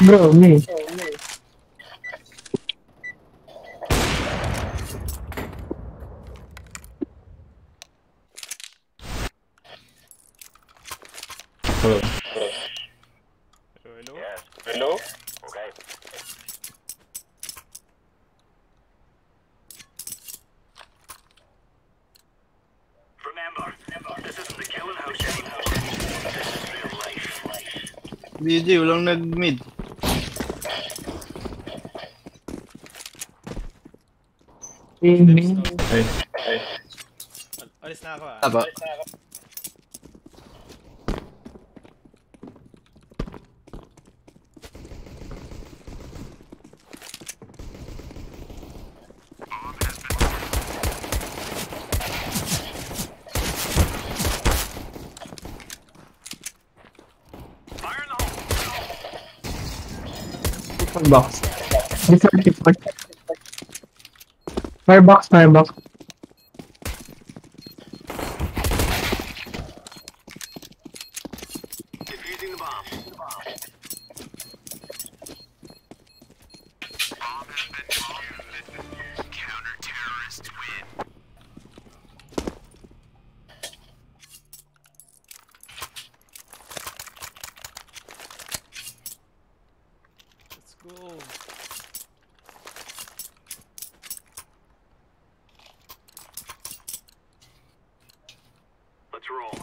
Bro, me. Different, different. Firebox, firebox. Defusing the bomb. Bomb has been defused. Counter-terrorists win. Let's go. Let's roll.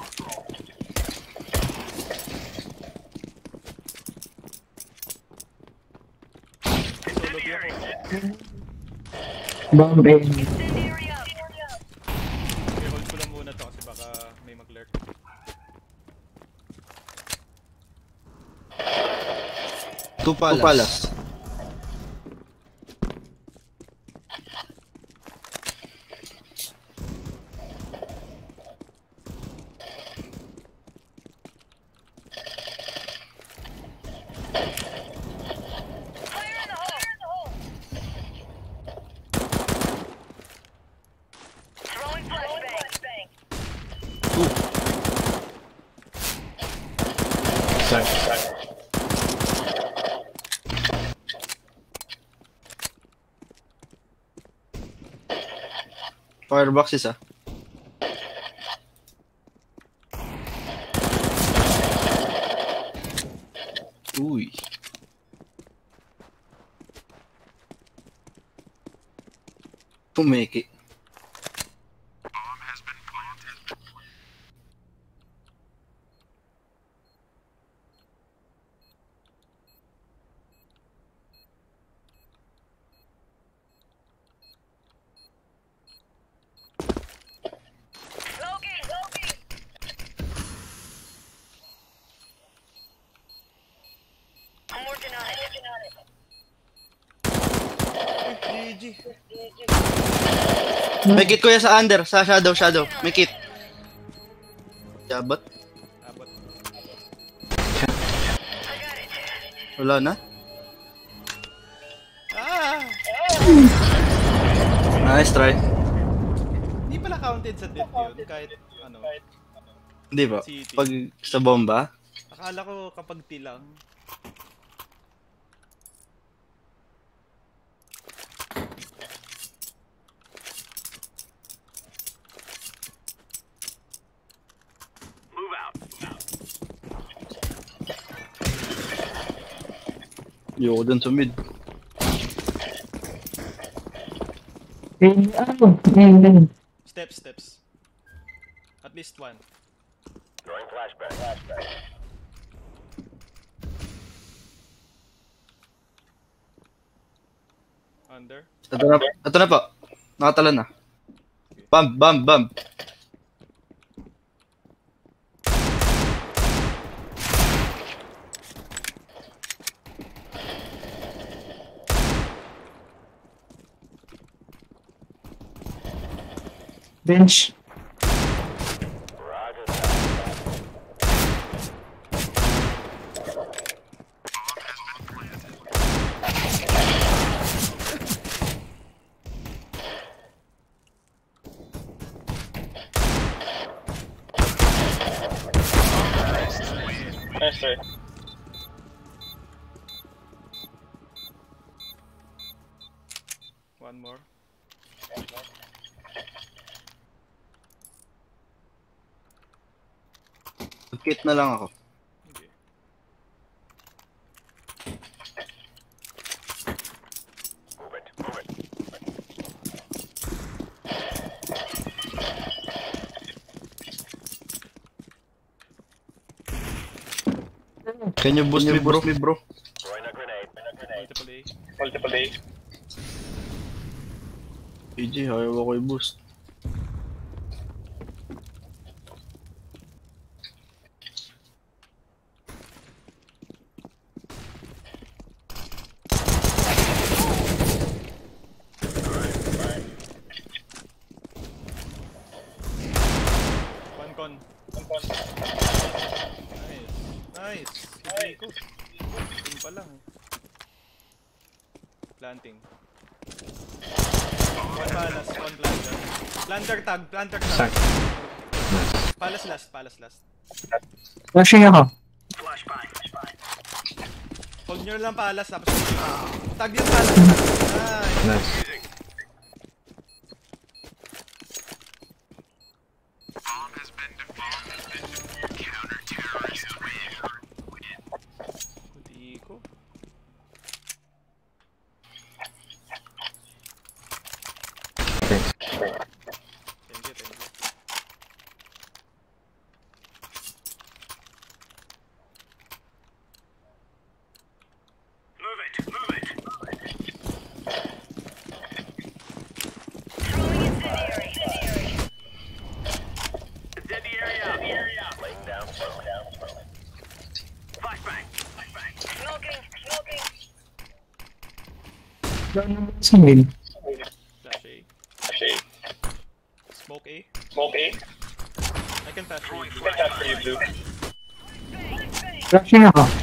Solo B ako. Bomb aim. Okay, hold ko lang muna to kasi baka may mag-lurk. Two palas. Two palas. Throwing flashbang. Side. Firebox isa. Uy. Pumeki. Bomb has been planted. Smoking. Smoking. I'm working on it. Working on it. GG. May kit kuya sa under, sa shadow, shadow. May kit. Jabot. Abot. Wala na. Ah! Nice try. Hindi pala counted sa death yun kahit ano. Hindi ba? Pag sa bomba, Akala ko kapag tilang. Move out. Ayoko dun sa mid. Ano? Aim, aim. Steps, steps. At least one. Throwing flashbang. Flashbang. Under. Ito na, ito na po. Nakatala na. Bump, bump, bump. Bench. Kit na lang ako. Okay. Move it, move it. Can you boost me bro? me bro? Throwing a grenade. Multiple A. PJ, ayaw ako i-boost. One con. One con. Nice. Nice. Hindi ko. Yun pa lang eh. Planting. One palas, one planter. Planter tag, planter tag. Sack. Nice. Palas last, palas last. Flashing ako. Hold nyo lang palas tapos tag yung palas. Nice. Nice. Doon naman sa main. Flash A. Flash A. Smoke A. Smoke A. I can flash for you. I can flash for you, Blue. Flashing ako. Deploying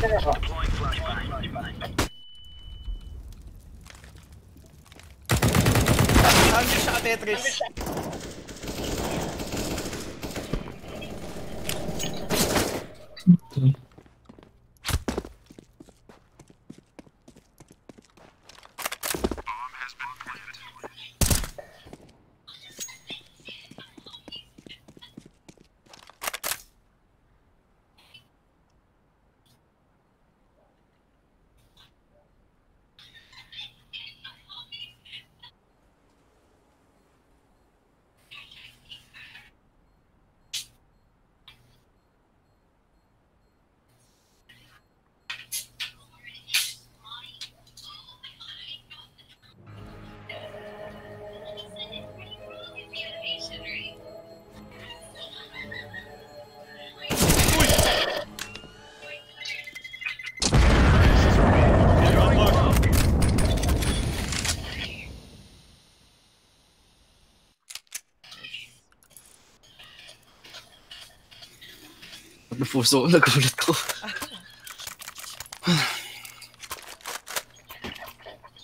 Napuso ko, nagulat ko.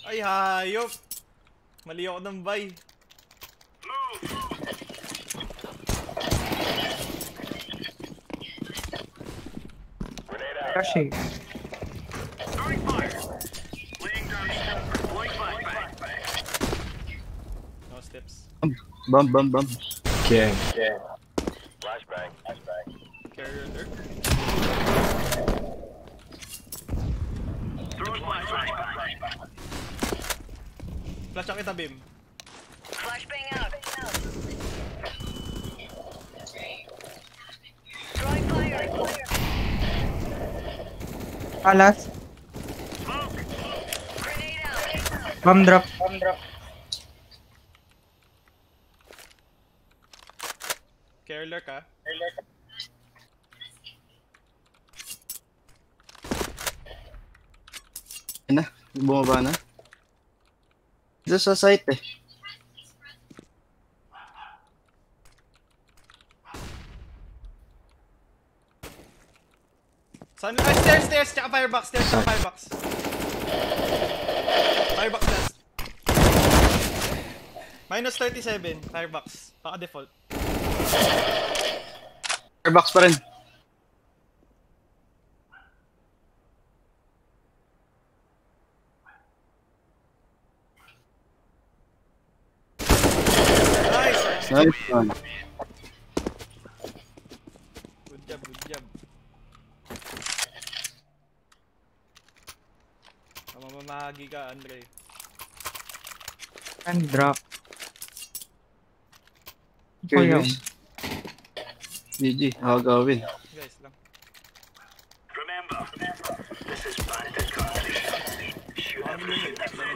Ay, hayop! Mali ako ng buy. Grenade out. Flashing. Throwing fire. Laying down smoke. Deploying flashbang. No steps. Bam, bam, bam. Okay. Flashbang. Flashbang. Carrier lurk. Throwing flashbang. Flash ang kita, Bim. Flashbang out. Throwing fire. Palas. Grenade out. Bomb drop. Carrier lurk, ah. Yan na, bumaba na. Dito sa site eh. firebox, there's a firebox. Firebox last. Minus 37, firebox. Baka default. Firebox pa rin. Nice. Nice one. Mamamahagi ka, Andre. And drop. Okay, Ikaw yun. guys. GG, nakagawin. Guys lang. Remember, this is bandit country. Shoot One minute. One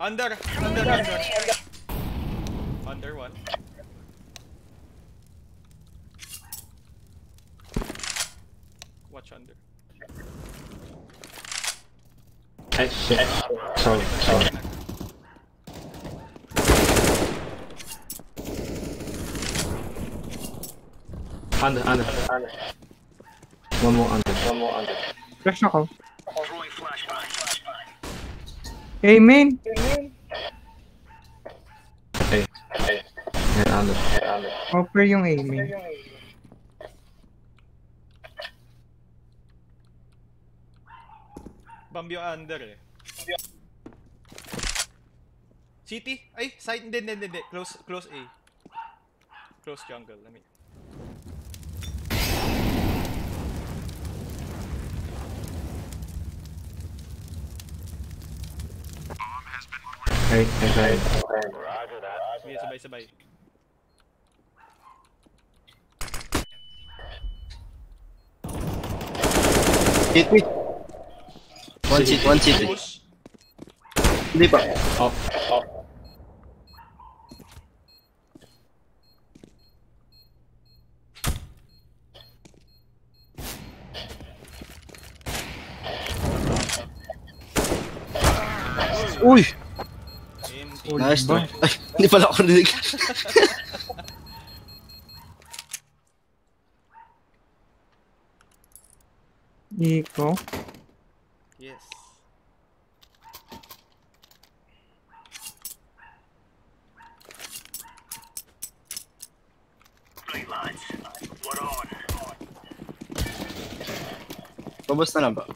Under! Under, under. Under one. Watch under. Hey, shit. Sorry, sorry. Under, under, under. One more under. One more under. Flash ako. Throwing flashbang. Hey, main! Offer yung A, main. Bomb yung under eh. City? Ay, side. Hindi, hindi, hindi. Close, close A. Close jungle. Let me. Hey, hey, hey. Sige, sabay-sabay. Hit me. One seat, one seat. Hindi pa. Off, off. Uy! Nice try. Ay, hindi pala ako rinig. Iko. Yes. Pabos na lang ba?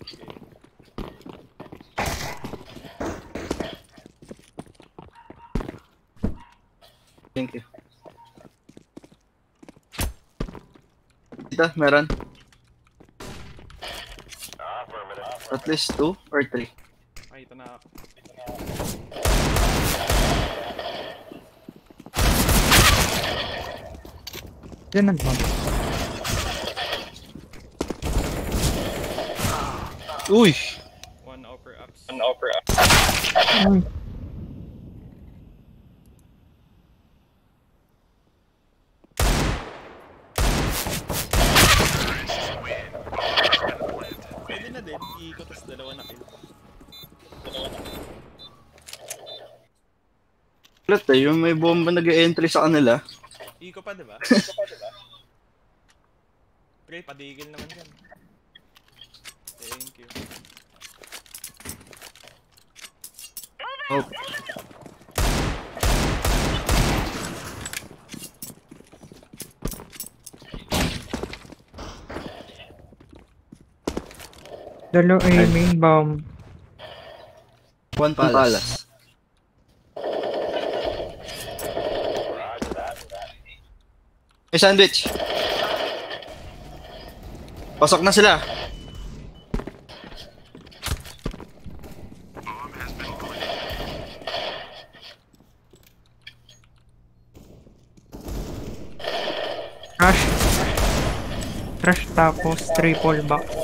Thank you. Dito, meron. At least two or three. Ay, ito na ako. Yan ang bomb. Uy! One upper ups. Uy. May bomba nag-entry sa kanila. Iko pa, di ba? Pre, padigil naman dyan. Thank you. Oh, Dalo A, main bomb. one palace. May sandwich. Pasok na sila. Crash. Crash tapos triple back.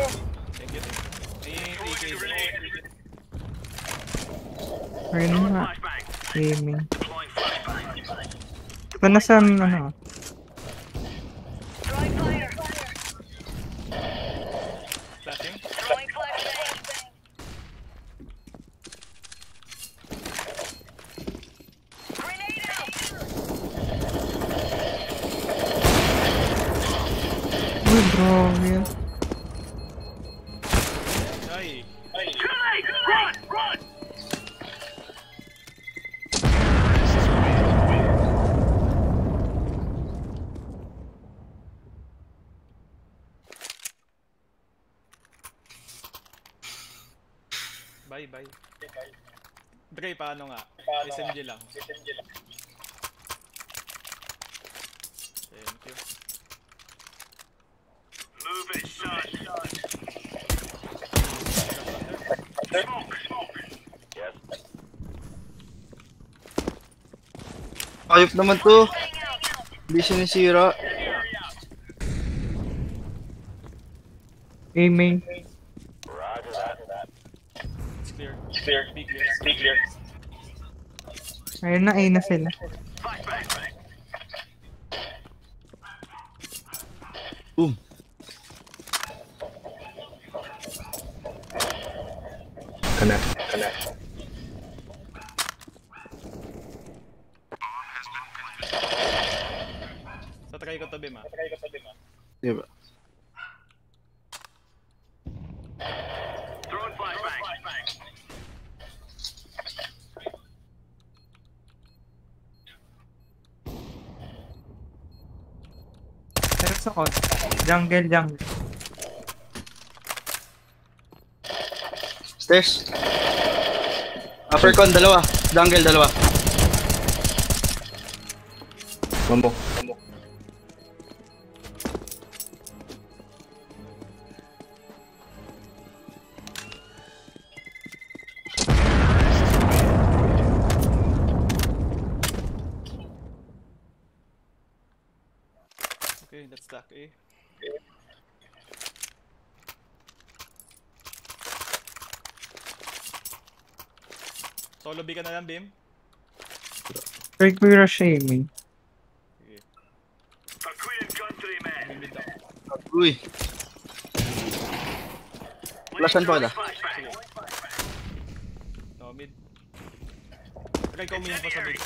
Ito na sa ano. Throwing fire. Flashing. Throwing flashbang. Grenade out. Uy, grabe. Ay. Grenade! Run! Run! Bye, bye. Dre, paano nga? SMG lang. Thank you. Move it, son. Smoke, smoke. Yes. Ayop naman to. Hindi sinisira. A main. It's clear. Clear. Be clear. Be clear. Ayun na, A na sila. Boom. Connect. Connect. So, try ko to, Bim, ah. Diba? Flashbang. Pero sa kot. Jungle, jungle. Stairs. Upper con, dalawa. Jungle, dalawa. One Country, man. bimid ako. Uy. Flashan pa. Flashbang. No, mid. Try ko umihin pa sa mid.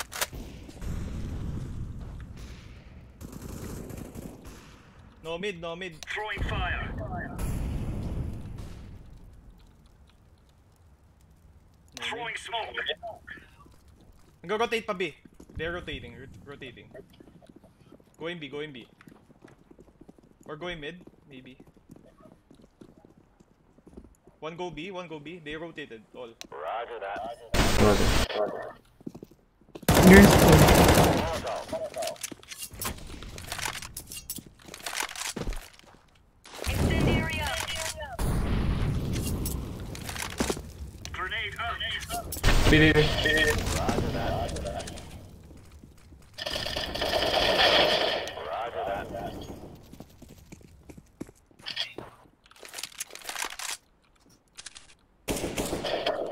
No mid, no mid. Throwing fire. Throwing smoke. Nag-rotate pa B. They're rotating, rot- rotating. Going B, going B. Or going mid, maybe. One go B, one go B. They rotated all. Roger that. Roger. You're in school. Incendiary out. Grenade out.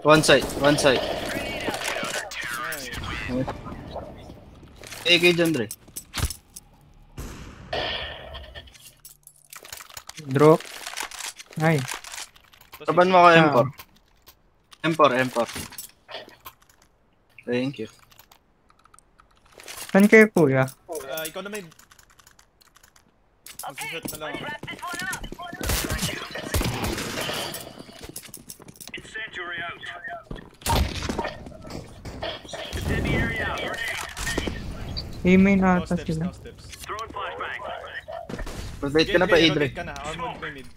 One side, one side. Grenade out. Ay, AK dyan, Dre. Drop. Ay. Taban mo ako Ah. M4. M4, M4. Thank you. Saan kayo kuya? Ah, ikaw na may... Mag-shot na lang Let's ako. wrap this one up. Incendiary out. Incendiary out. Grenade. A main ata steps, sila. no flashbang. Rotate ka na pa, Idre. rotate ka na. Armored pa mid.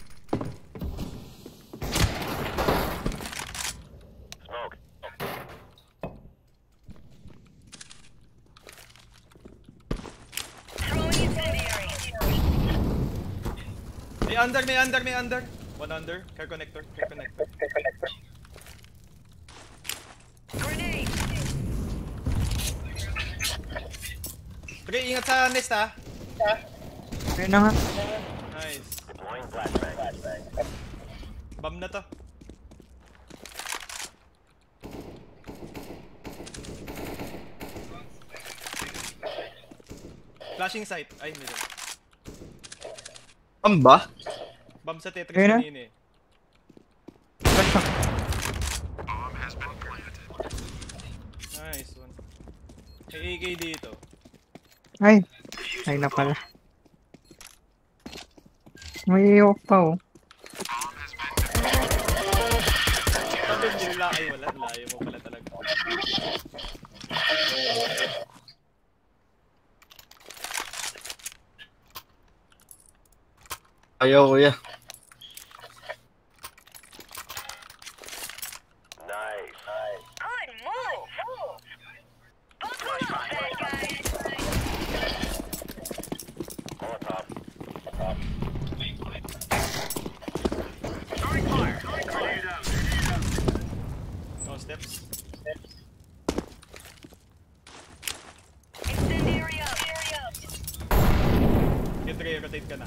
Smoke. Throwing incendiary. May under, may under, may under. One under. Care connector, care connector. Grenade. Pre, ingat sa nest ha. Ayun na nga. Nice. Bomb na to. Flashing sight. Ay, middle. Ang ba? Bomb sa Tetris Ayun na. kanina eh. Nice one. May AK dito. Ay. Ay na pala. May iok pa oh. Ay wala, layo mo pala talaga. Ayaw, kuya. Nice. Good move. Buckle up, bad guys. Molotov. Incendiary out. Get ready, rotate ka na.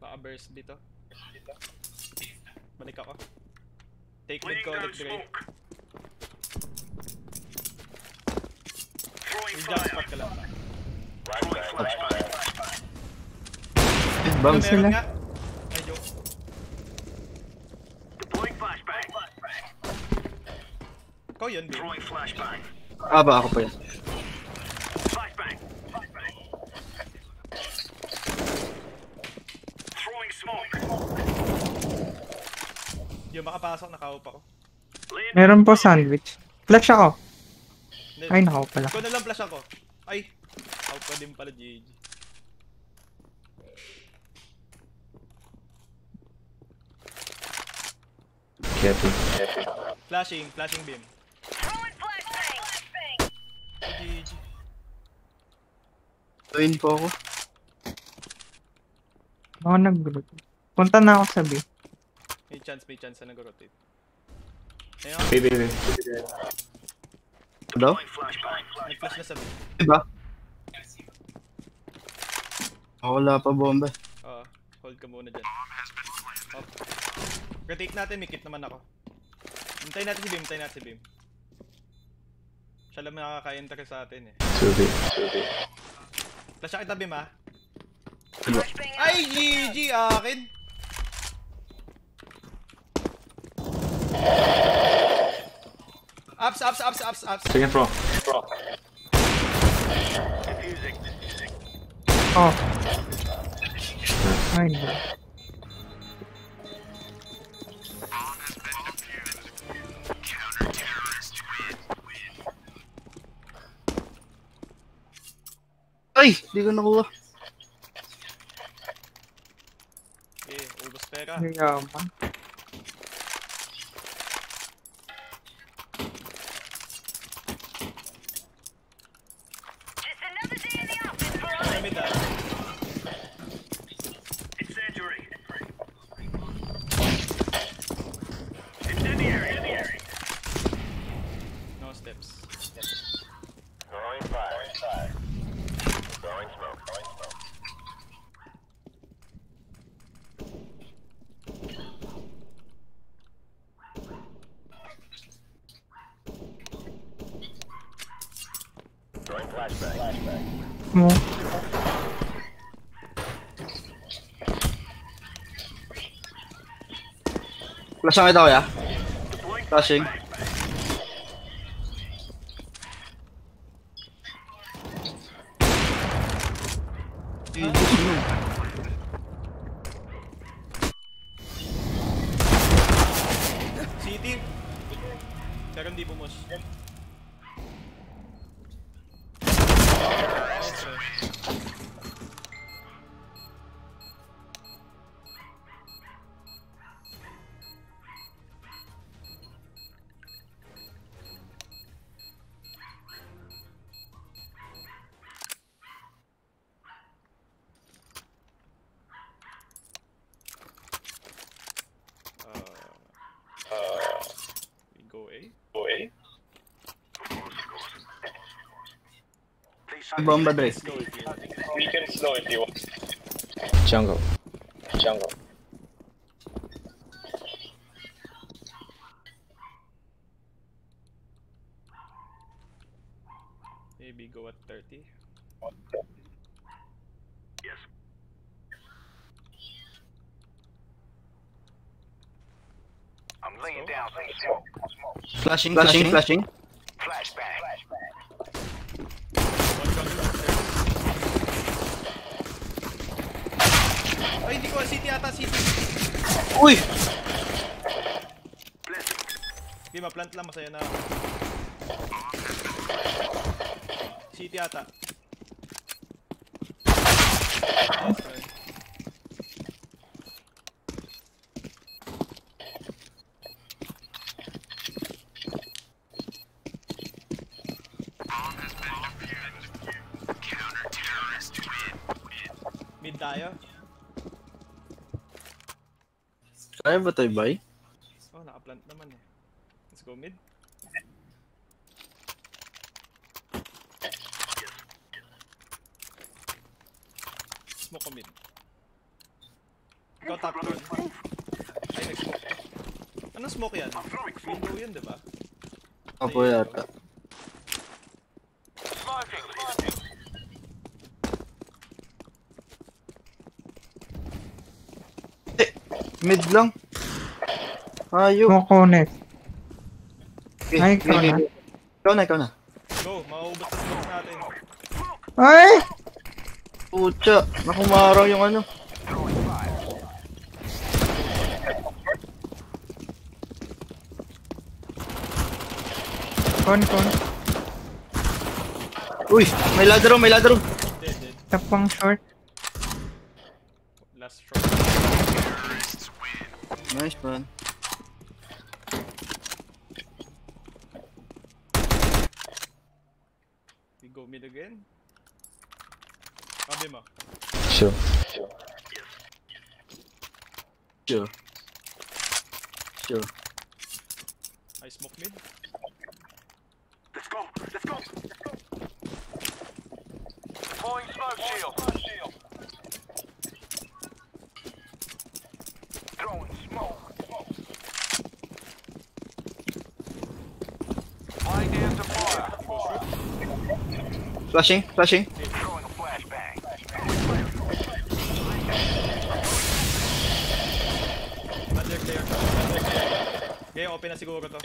Baka burst dito. Balik ako. Take mid ko ulit, Dre. May jump spot ka lang. Eh, bang. Meron sila. Ikaw yun, babe. Ah, ba ako pa smoke. Yung makapasok, nakaup ako. Meron po sandwich. Flash ako. Ay, nakaw pala. Ikaw na lang flash ako. Ay, din pala, GG. Careful. Flashing, flashing beam. GG. Tuwin po ako. Ako nag-group. Punta na ako sa B. May chance, may chance na nag-rotate. Ayun ako, Baby, baby. Ito daw? flashbang. nag-flash na sa beam. Diba? Ako wala pa bomba. Oo, hold ka muna dyan. Up. Rotate natin, may kit naman ako. Hintayin natin si Beam, hintayin natin si Beam. Siya lang makaka-enter sa atin eh. Subi. Flash kita Beam ah. Flashbang out. Ay, GG akin! Ups, ups, ups, ups, ups. Second floor. Defusing. Oh. Ay, no. Ay! Di ko nakuha. Eh, ubos pera. Yaman. Just another day in the office for us. Limit ah. Incendiary. Incendiary. Incendiary. No steps. Throwing fire. Throwing smoke. Throwing smoke. Throwing flashbang. Flashbang. Mo. Flash lang kita kuya. Deploying Flashing. City. Bomba, Dre. Let's go if you want. We can slow if you want. Jungle. Jungle. Maybe go at 30. Yes. I'm laying down some smoke. Flashing, flashing, flashing. Flashbang. Masaya na ako. City ata. Try. Mid tayo. Kaya ba tayo, bay? Oh, naka-plant naman eh. Let's go mid. Smoke ko mid. Ikaw top doon. Ay, nag-smoke. Anong smoke yan? Window yun, di ba? Opo yata. Eh, mid lang. Ayo. Kukunik. Okay, Ay, ikaw na. Ikaw na, ikaw na. Go, mauubos na smoke natin. Ay! Pucha, nakumaraw yung ano. Kon, kon. Uy, may ladder room, may ladder. Dead, dead. Tapang short. Last shot. Nice man. We go mid again. Sabi mo. Sure. Sure. Sure. I smoke mid. Let's go. Let's go. Deploying smoke shield. Throwing smoke. Laying down to fire. Flashing, flashing. Throwing a flashbang. Under clear. Under clear. Okay, open na siguro to.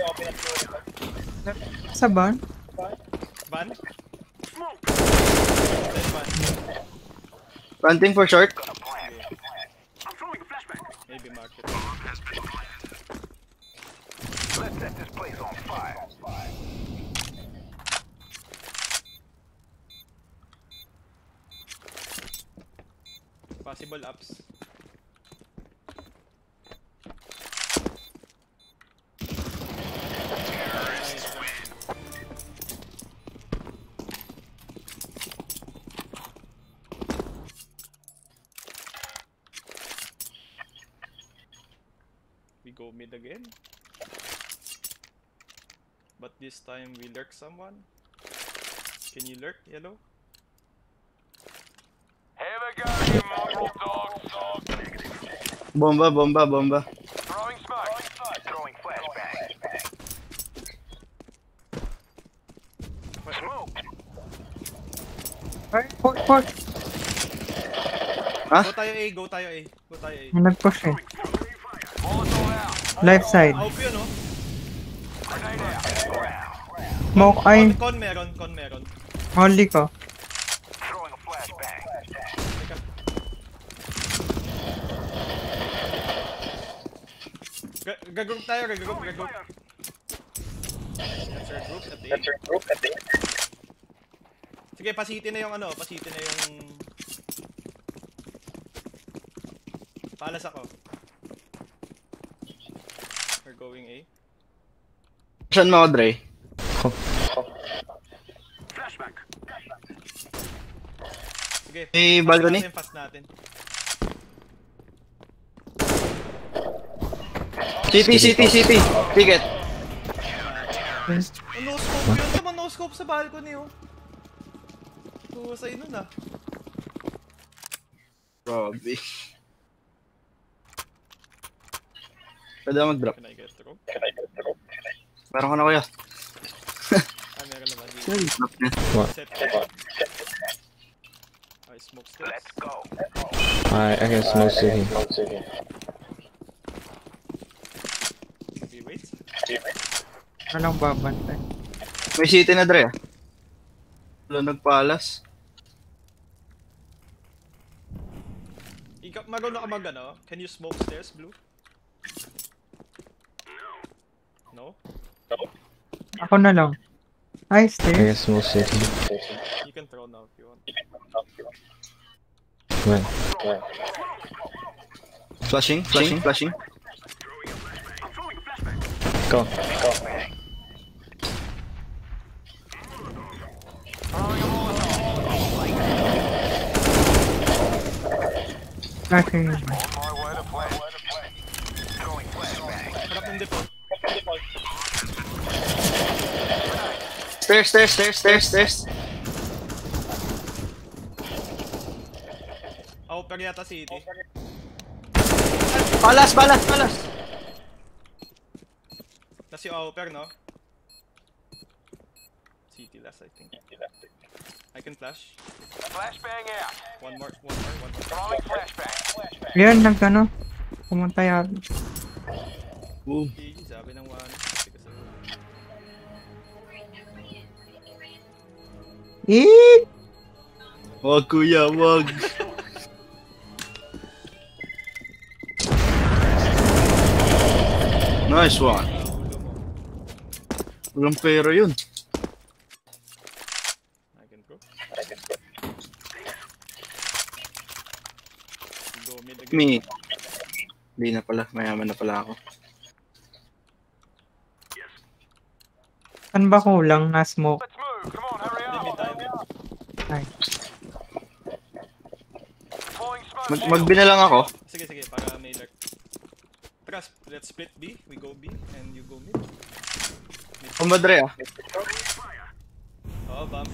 Sa ban? Planting for short. This time we lurk someone. Can you lurk, yellow? Here we go, you mongrel dogs. Bomba, bomba, bomba. Throwing smoke. Throwing flashbang. Smoke. Ay, port, port. Ha? Go tayo A, go tayo A. Go tayo A. May nag-push eh. Molotov out. Left side. Out yun, oh. Smoke, Con, ay. con meron, con meron. Molly ko. Throwing a flashbang. Teka. Ga- Gagroup tayo, gagroup, gagroup. That's our group at the end. group at the Sige, pasiti na yung ano, pasiti na yung... Palas ako. We're going A. Saan mo Dre? Flashbang. Sige, May fast balcony? natin, fast natin. City, city, city. Ticket. Oh, no scope yun naman, no scope sa balcony oh. Husay nun ah. Grabe. Pwede ako mag-drop. Can I get through? Meron ka na kuya. Ah, meron naman. Ay, drop niya. What? Set. I smoke sticks. Let's go. I, I can smoke city. We wait. Ano lang babantay? May city na dre ah. Wala nagpalas. Ikaw, marunong ka mag ano? Can you smoke stairs, Blue? No? Ako na lang. Hi, I stairs. can smoke city. You can throw now if you want. When? Flashing, flashing, flashing. Go. Okay. My way to play. Throwing flashbang. Harap ng default. Stairs, stairs, stairs, stairs, stairs. Outer yata city. Palas, balas, balas. Tapos yung outer, no? City last, I think. I can flash. Flashbang out. One more, one more, one more. Throwing flashbang. Yan, nag ano. Pumunta yan. Boom. GG, sabi ng one. Eh! Wag kuya, wag. Nice one. Walang pera yun. I can go. Go mid again. Me. Hindi na pala, mayaman na pala ako. Saan ba kulang na smoke? Let's move. Come on, hurry Hindi, mid up. tayo, mid. Ay. Mag magbinalang ako. Sige, sige, para may lurk. Tara, let's split B. We go B, and you go mid. Kumadre ah. Oo, bam.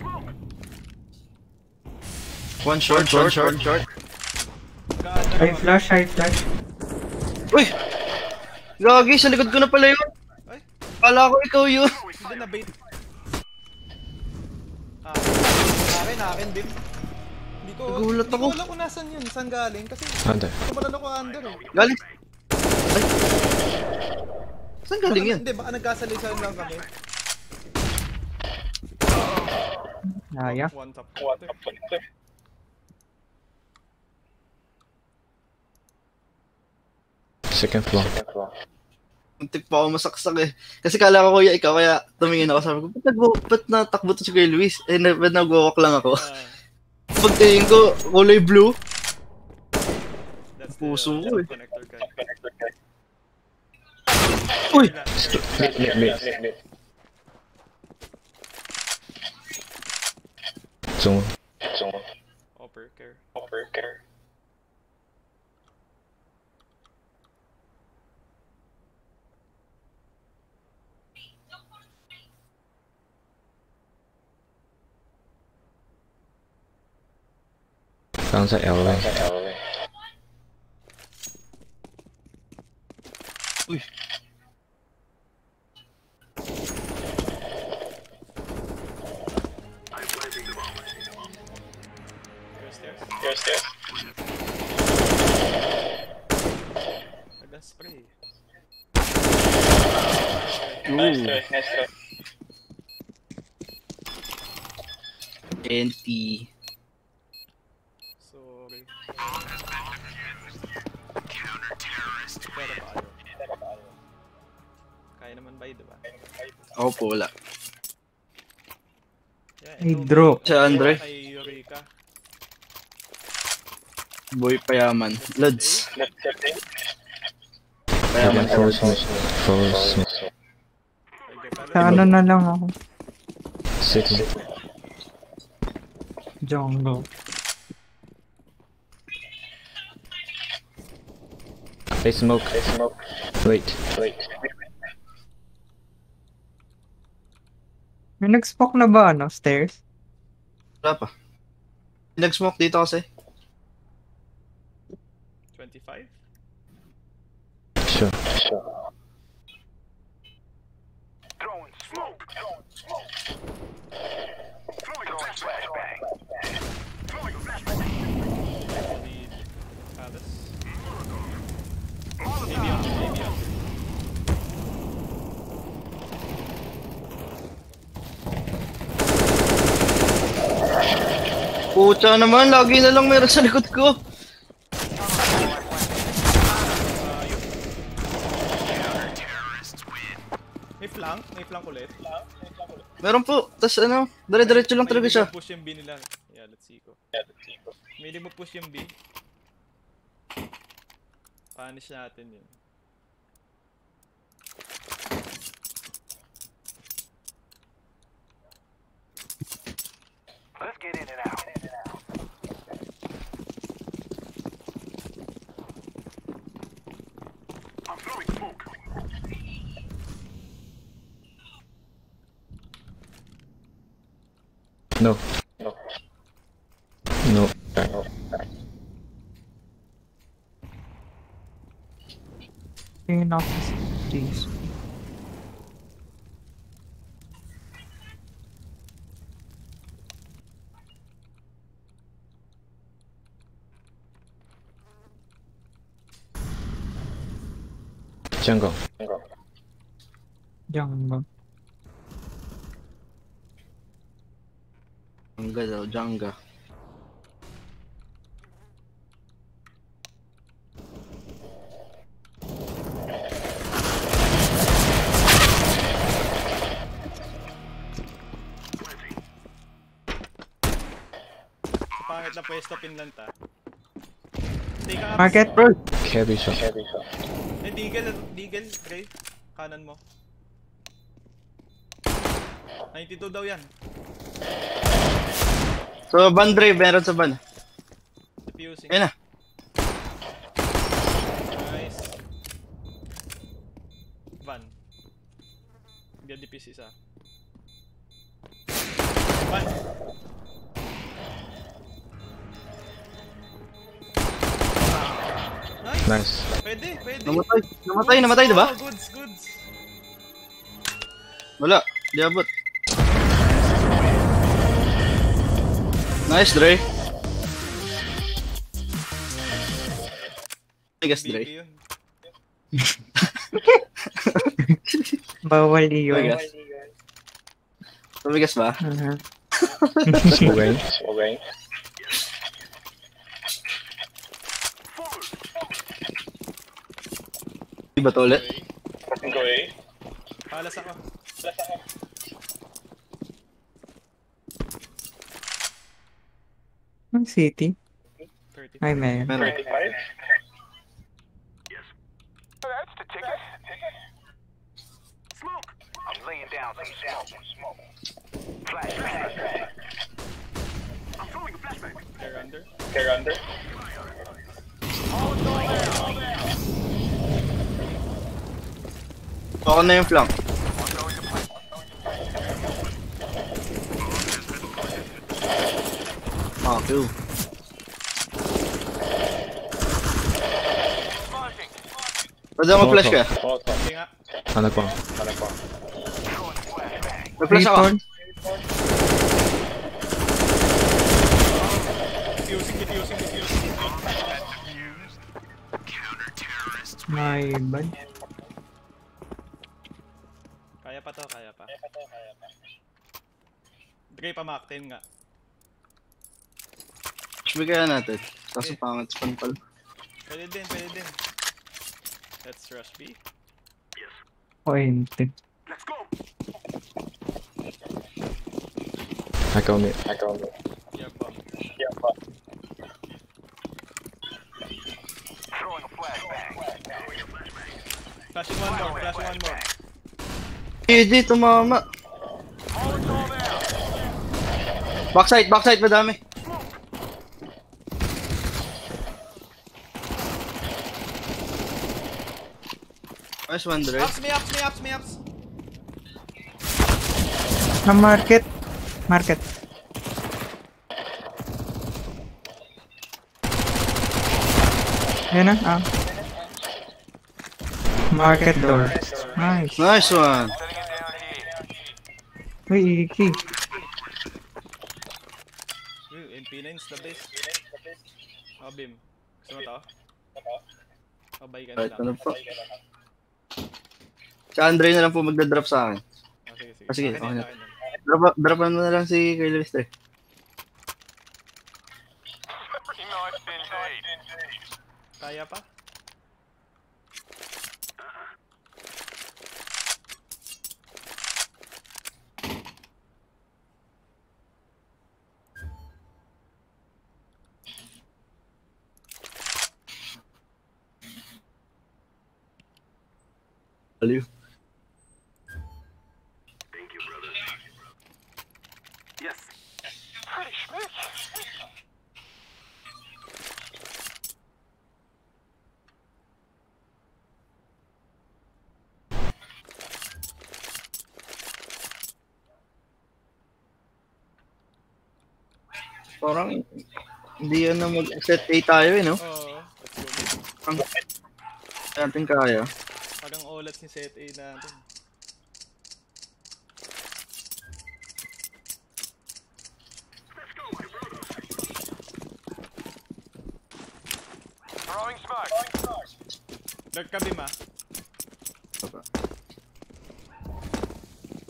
One short, one short, one short. Ako. flash, high flash. Uy! Gagi, sa likod ko na pala yun. Ay, Kala ko ikaw yun. hindi na bait. Ah, akin, akin din. Hindi ko, Nagulat hindi ko ako. alam kung nasan yun, saan galing. Kasi Under. tumalan ako under eh. Galing. Ay. Saan galing Baka- yan? Hindi, baka nagkasalisan lang kami. Naya. One top. One top. Second floor. Muntik pa ako masaksak eh. Kasi kala ko kuya ikaw, kaya tumingin ako sabi ko, ba't, nagwo, ba't natakbo to si Kuya Luis? Eh, na, ba't nagwawak lang ako? Ah, Pagtingin ko, kulay blue. that's the Puso ko eh. connector guy. Uy! Mid, mid, mid. Zoom. Upper care. Found the elevator. Uy! Andre. Kay Eureka. Boy payaman. Lods. Second Payaman. floor smoke. Floor smoke. Kay Gepala. Sa ano na lang ako. City. Jungle. They smoke. Wait. May nag-smoke na ba ano? Stairs? Wala pa. Nag-smoke dito kasi. 25? Sure. Throwing smoke. Throwing flashbang. Throwing flashbang. Lead. Palace. Maybe up, maybe up. Pucha naman, lagi na lang meron sa likod ko. May flank? May flank ulit? Meron po. Tapos ano, dire-diretso lang talaga siya. push yung B nila. Yeah, let's see ko. May hindi mo push yung B. Punish natin yun. Let's get in and out. I'm throwing smoke. No. No. No. Tingin ako sa please. Jungle. Diyan ba? Janga daw, Janga. Sa pangit na pwesto, Finland ta. Take up. Market? Heavy shot. Deagle, Deagle, Trey. Kanan mo. 92 daw yan. So, van drive, meron sa van. Diffusing. Ayun na. Pwede. Namatay. Namatay, namatay, di ba? Oh, goods, goods. Wala. Di abot. Nice, Dre. I guess, Dre. yun. Bawal I yun. guess. Tumigas ba? Mhm. Okay. Di ba to ulit? Ah, Palas ako. Ang city? 30. Ay, meron. Meron. That's the ticket. Smoke. I'm laying down some smoke. Flashbang. I'm throwing a flashbang. They're under. Ako na yung flank. Ah, cool. Pwede ako flash ka. Okay nga. Ano ko? May flash ako. May bad. Kaya pa to, kaya pa. Dre pa Mac 10 nga. Bigyan natin. Kaso pangat span pala. Pwede din, pwede din. Let's rush B. O, hindi. Let's go. I got it. Yeah, bomb. Throwing a flashbang. Flashing one more, flashing one more. GG, tumama. Backside, backside, madami. Where's one dre? Ups, may ups, may ups, may ups. Sa market. Market. Ayan na, ah. Market door. Nice. Nice one. Uy, ikik. The best. Oh, Bim. Gusto mo to? Pabay ka na Kahit lang. ano po. Si Andre na lang po magdadrop sa akin. Oh, sige, sige. Ah, sige, Akin okay yan, na. akin yan. Drop, dropan mo na lang si Kyle Lester. Kaya pa? Aliw. Parang hindi yan na mag-set A tayo eh, no? Oo. Ang natin kaya. Parang olat ni set A natin. Throwing smoke. Dark ka, Bim, ah. Baba.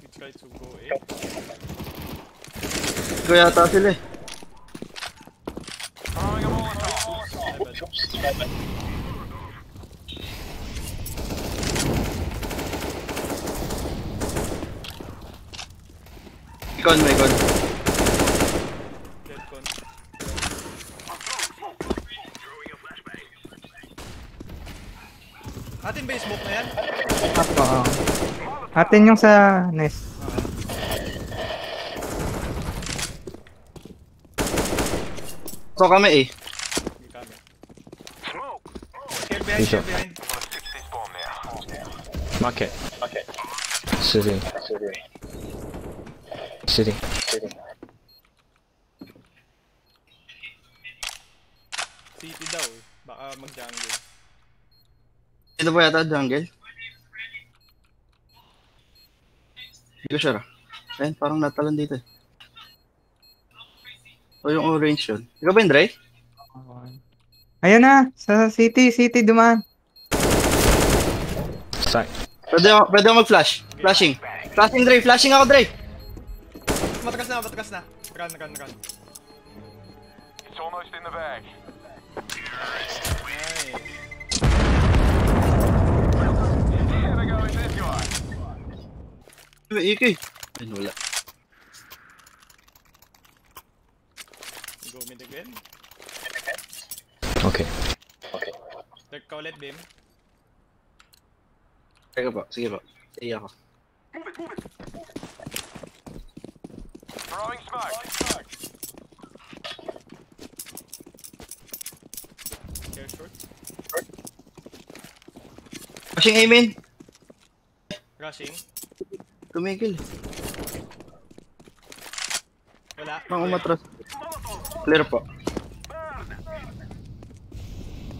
We try to go A. Ko yata sila eh. Throwing a Molotov. Ikon mo, ikon. Dead con. Atin ba yung smoke na yan? Apo, oh. Atin yung sa nest. So kami eh. Care behind, behind. I'm gonna fix this bomb now. Market. Sitting. Sitting. City daw eh. Baka mag-jungle. Ito ba yata jungle? Hindi ko sure ah. Ayun, parang natalan dito eh. O yung orange yun. Ikaw ba yun, Dre? Ayun na, sa city, city dumaan. Side. Pwede ako, pwede ako mag-flash. Flashing. Flashing, Dre. Flashing ako, Dre. Na, matakas na. Run, run, run. It's almost in the bag. Here we go with this guy. Iki. Ayun, wala. Go mid again. Okay. Dark ka ulit, Bim. Teka po. Sige po. Sige ako. Throwing smoke. Care short. Flashing aim Rushing. Tumigil. Wala. Nang umatras. Clear po.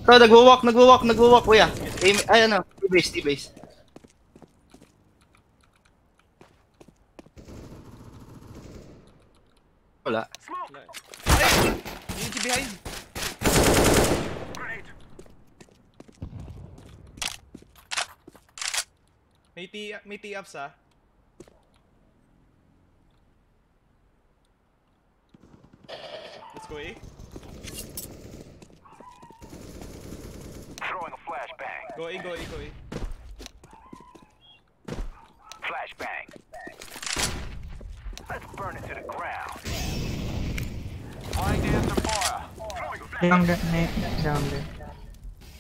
So, nagwo-walk, nagwo-walk, nagwo-walk, kuya. Aim, ay ano, T-base, T-base. Wala. Wala. Ay! Unity behind! May T may T ups ah. Let's go eh. Throwing a flashbang. Go eh, go eh, go eh. Flashbang. Let's burn it to the ground. Flying down flash. Jungle, may jungle.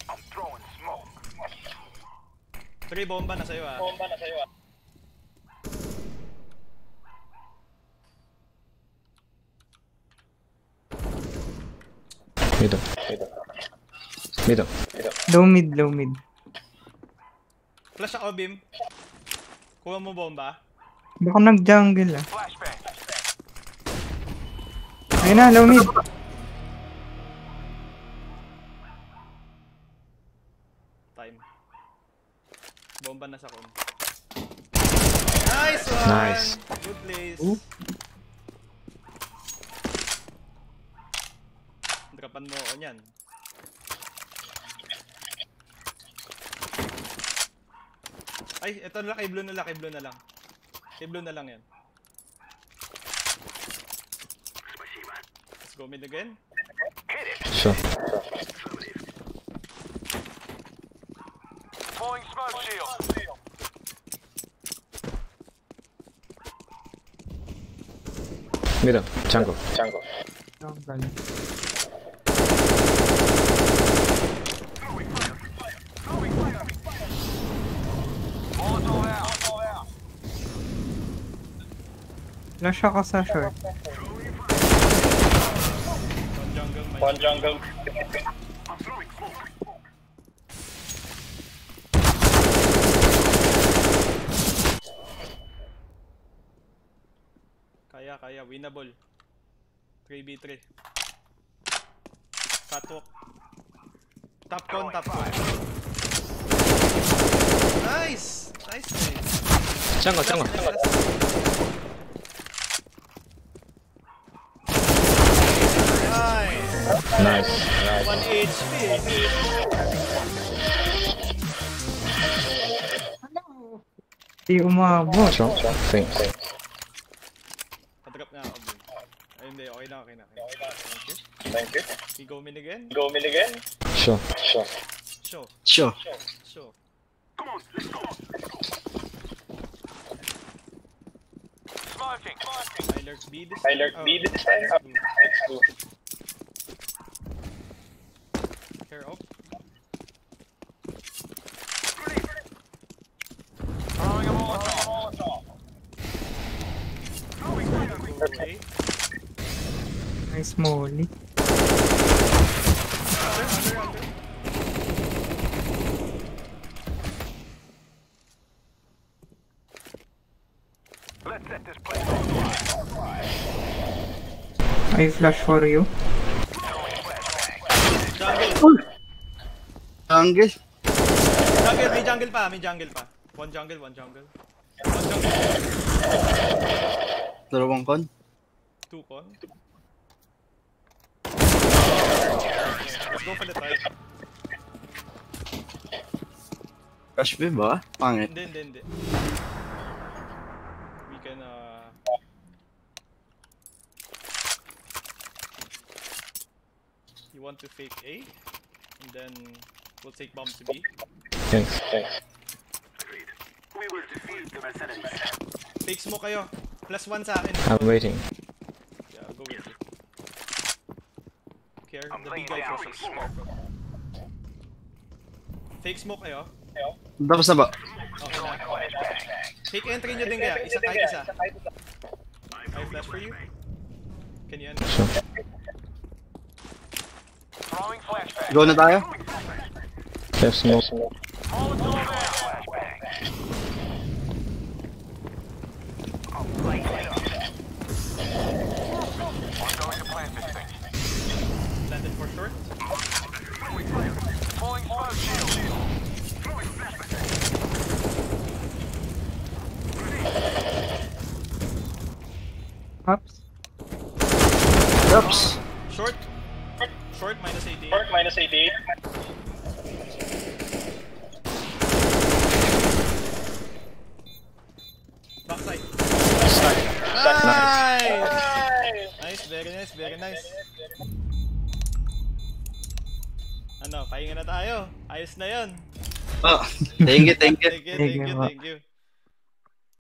I'm throwing smoke. Three bomba na sa'yo ah. Bomba na sa'yo ah. Middle. Middle. Low mid, low mid. Flash ako, Bim. Kuha mo bomba. Baka nag-jungle ah. Ayun na, low mid. Time. Bomba na sa com. Nice one! Nice. Good place. Ooh. Drapan mo ako niyan. Ay, eto na laki blue na laki blue na lang. Kay blue na lang yan. Let's go mid again. Sure. Deploying smoke shield. Middle. Jungle. Jungle. Jungle. Molotov out. Flash ako sa short. One jungle, my Kaya, kaya. Winnable. 3v3. Catwalk. Top con, top con. Nice! Nice, nice. Jungle. Jungle. Nice! Nice. 1 HP. Di umabot. Sure. Sure. Thanks. Padrop na ako, Boy. Ay, hindi. Okay na, okay na. Okay na. Thank you. Thank you. We go mid again? Sure. Sure. Show. Sure. Show. Smoking. I lurk B this I lurk B this time. Let's go. Care up. Throwing a Molotov. Okay. Nice molly. Under, under, under. Let's set this place on fire. I flash for you. Jungle. Jungle. Jungle, may jungle pa, may jungle pa. One jungle, one jungle. One jungle, Dalawang con. two con. Let's go for the try. Rush B ba? Pangit. Hindi, hindi, hindi. We can, uh... You want to fake A? And then we'll take bomb to B. Thanks. Thanks. We will defeat the mercenaries. Fake smoke kayo. Plus one sa akin. I'm waiting. Yeah, I'll go with you. Care, I'm the big guy down crosses. some smoke. Fake smoke kayo. Tapos na ba? Okay na. Fake entry nyo din kaya. Isa kahit isa. I flash for you. Can you enter? Sure. Go na tayo? Left smoke. Ayos na yun. Oh, thank you, thank you. Thank you, Thank thank you thank you.